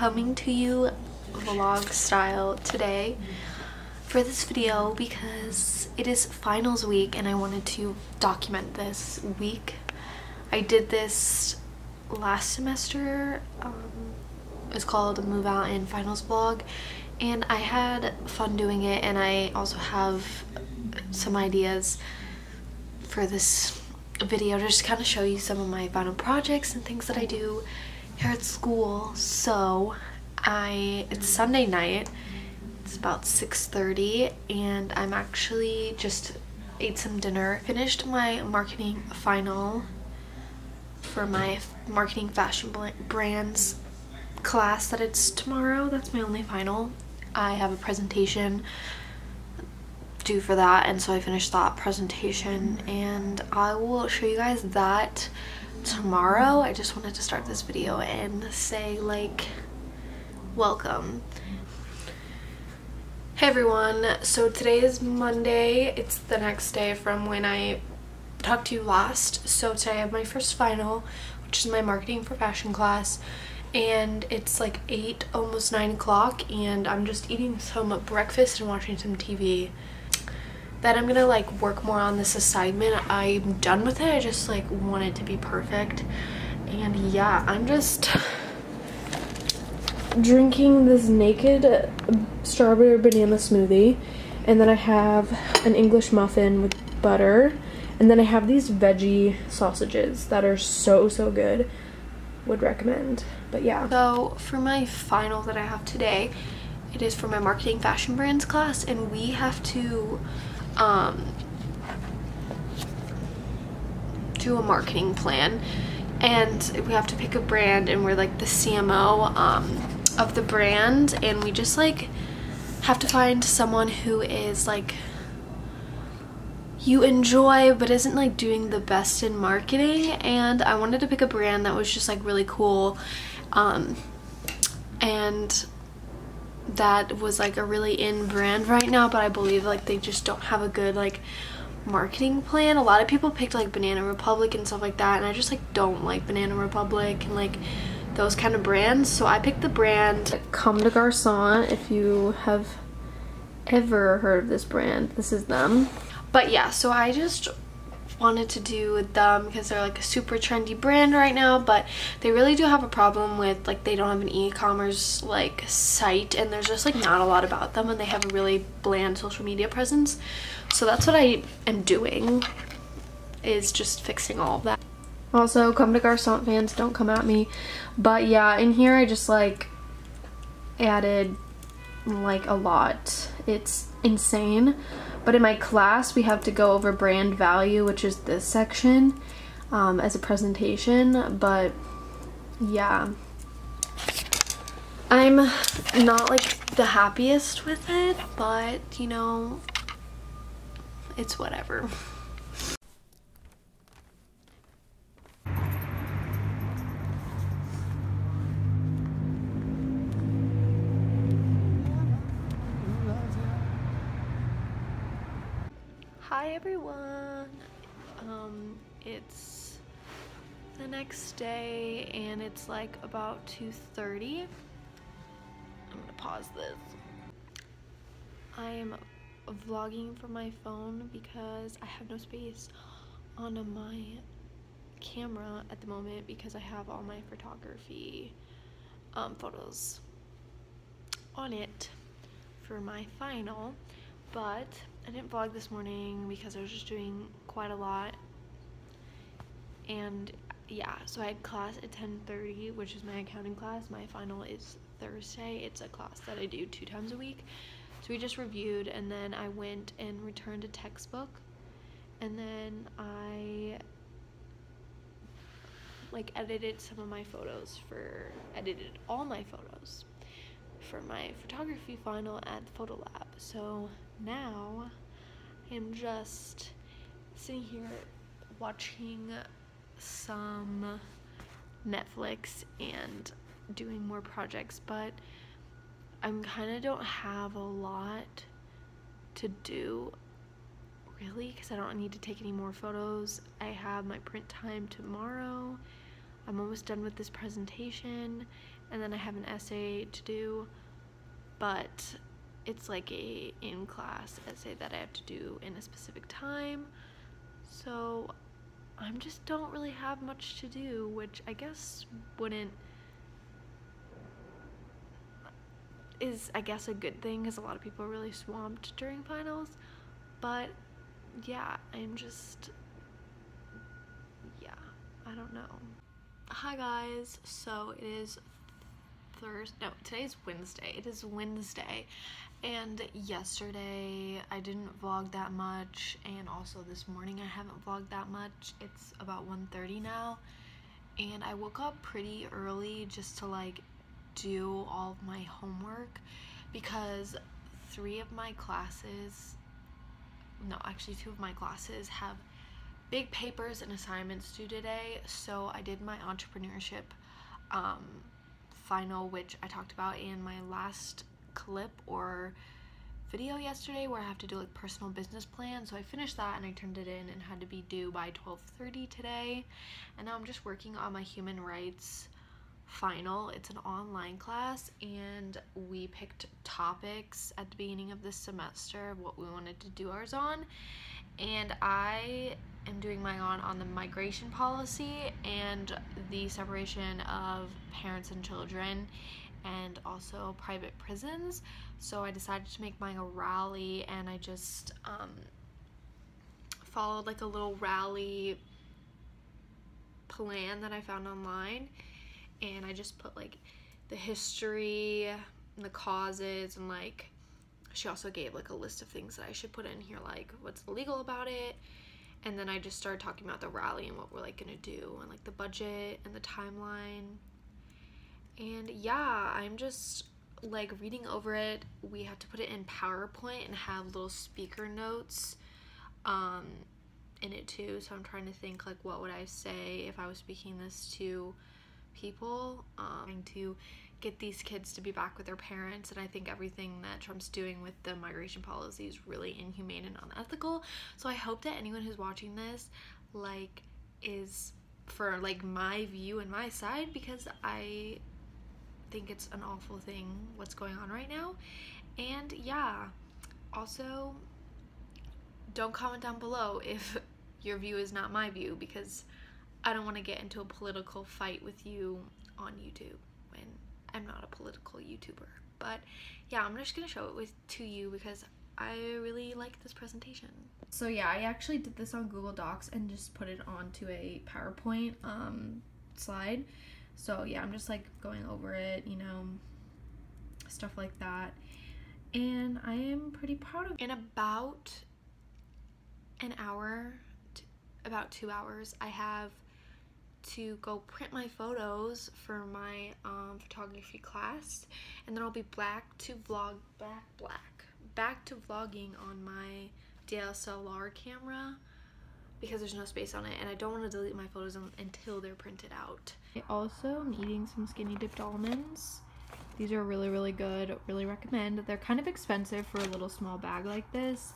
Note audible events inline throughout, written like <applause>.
coming to you vlog style today for this video because it is finals week and I wanted to document this week. I did this last semester. Um, it's called Move Out in Finals Vlog and I had fun doing it and I also have some ideas for this video to just kind of show you some of my final projects and things that I do here at school. So I it's Sunday night. It's about 6:30 and I'm actually just ate some dinner. Finished my marketing final for my marketing fashion brands class that it's tomorrow. That's my only final. I have a presentation due for that and so I finished that presentation and I will show you guys that tomorrow. I just wanted to start this video and say like welcome. Hey everyone, so today is Monday. It's the next day from when I talked to you last. So today I have my first final, which is my marketing for fashion class and it's like 8 almost 9 o'clock and I'm just eating some breakfast and watching some TV then I'm gonna like work more on this assignment. I'm done with it. I just like want it to be perfect. And yeah I'm just drinking this naked strawberry banana smoothie. And then I have an English muffin with butter. And then I have these veggie sausages that are so so good. Would recommend. But yeah. So for my final that I have today it is for my marketing fashion brands class. And we have to um, do a marketing plan. And we have to pick a brand and we're like the CMO um, of the brand. And we just like have to find someone who is like you enjoy but isn't like doing the best in marketing. And I wanted to pick a brand that was just like really cool. Um, and that was like a really in brand right now but I believe like they just don't have a good like marketing plan. A lot of people picked like Banana Republic and stuff like that and I just like don't like Banana Republic and like those kind of brands so I picked the brand Comme des Garçons if you have ever heard of this brand. This is them. But yeah so I just wanted to do with them because they're like a super trendy brand right now but they really do have a problem with like they don't have an e-commerce like site and there's just like not a lot about them and they have a really bland social media presence. So that's what I am doing is just fixing all of that. Also Comme des Garçons fans don't come at me. But yeah in here I just like added like a lot it's insane but in my class, we have to go over brand value, which is this section, um, as a presentation. But yeah, I'm not like the happiest with it, but you know, it's whatever. Hi everyone! Um, it's the next day and it's like about 2.30. I'm gonna pause this. I am vlogging from my phone because I have no space on my camera at the moment because I have all my photography um, photos on it for my final but I didn't vlog this morning because I was just doing quite a lot. And yeah so I had class at 10:30, which is my accounting class. My final is Thursday. It's a class that I do two times a week. So we just reviewed and then I went and returned a textbook. And then I like edited some of my photos for edited all my photos for my photography final at the photo lab. So now I'm just sitting here watching some Netflix and doing more projects but I'm kind of don't have a lot to do really because I don't need to take any more photos. I have my print time tomorrow. I'm almost done with this presentation and then I have an essay to do, but it's like a in-class essay that I have to do in a specific time. So I just don't really have much to do, which I guess wouldn't is I guess a good thing because a lot of people are really swamped during finals. But yeah, I'm just yeah, I don't know. Hi guys, so it is Thursday, no, today's Wednesday. It is Wednesday and yesterday I didn't vlog that much and also this morning I haven't vlogged that much. It's about 1.30 now and I woke up pretty early just to like do all of my homework because three of my classes, no, actually two of my classes have big papers and assignments due today. So I did my entrepreneurship um, final, which I talked about in my last clip or video yesterday where I have to do like personal business plan. So I finished that and I turned it in and had to be due by 12.30 today. And now I'm just working on my human rights final. It's an online class and we picked topics at the beginning of this semester what we wanted to do ours on. And I am doing my on on the migration policy and the separation of parents and children and also private prisons. So I decided to make mine a rally and I just um, followed like a little rally plan that I found online and I just put like the history and the causes and like she also gave like a list of things that I should put in here like what's illegal about it and then I just started talking about the rally and what we're like gonna do and like the budget and the timeline. And yeah I'm just like reading over it. We have to put it in PowerPoint and have little speaker notes um in it too. So I'm trying to think like what would I say if I was speaking this to people? Um, to get these kids to be back with their parents and I think everything that Trump's doing with the migration policy is really inhumane and unethical. So I hope that anyone who's watching this like is for like my view and my side because I think it's an awful thing what's going on right now. And yeah also don't comment down below <laughs> if your view is not my view because I don't want to get into a political fight with you on YouTube when I'm not a political YouTuber. But yeah, I'm just going to show it with to you because I really like this presentation. So yeah, I actually did this on Google Docs and just put it onto a PowerPoint um, slide. So yeah, I'm just like going over it, you know, stuff like that. And I am pretty proud of it. In about an hour, about two hours, I have to go print my photos for my um, photography class and then I'll be back to vlog back black back to vlogging on my DSLR camera because there's no space on it and I don't want to delete my photos until they're printed out. I also am eating some skinny dipped almonds. These are really really good, really recommend. They're kind of expensive for a little small bag like this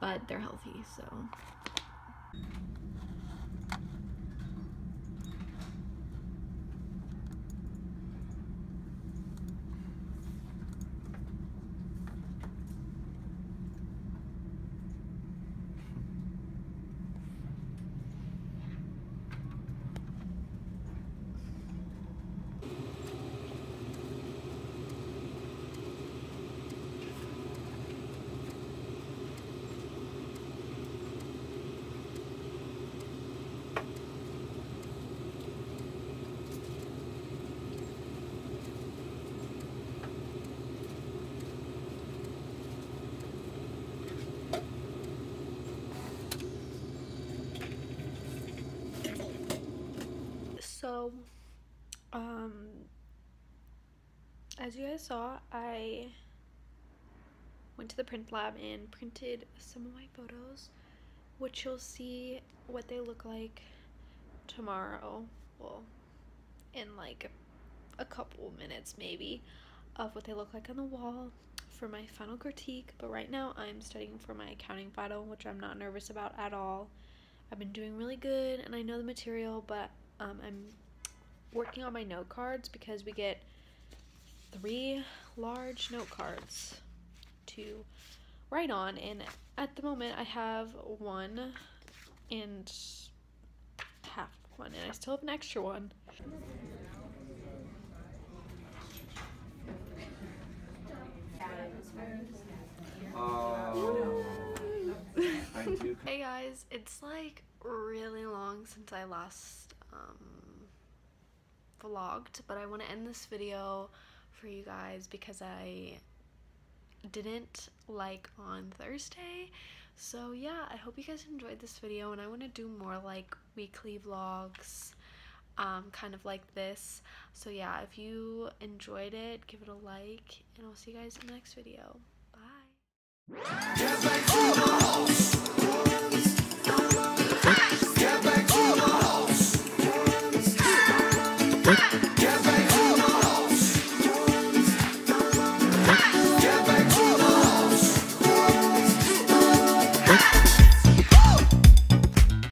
but they're healthy so so um as you guys saw i went to the print lab and printed some of my photos which you'll see what they look like tomorrow. Well in like a couple minutes maybe of what they look like on the wall for my final critique. But right now i'm studying for my accounting final which i'm not nervous about at all. I've been doing really good and i know the material but um, I'm working on my note cards because we get three large note cards to write on. And at the moment I have one and half one and I still have an extra one. <laughs> hey guys, it's like really long since I last um, vlogged, but I want to end this video for you guys because I didn't like on Thursday. So yeah, I hope you guys enjoyed this video and I want to do more like weekly vlogs um, kind of like this. So yeah, if you enjoyed it, give it a like and I'll see you guys in the next video. Bye.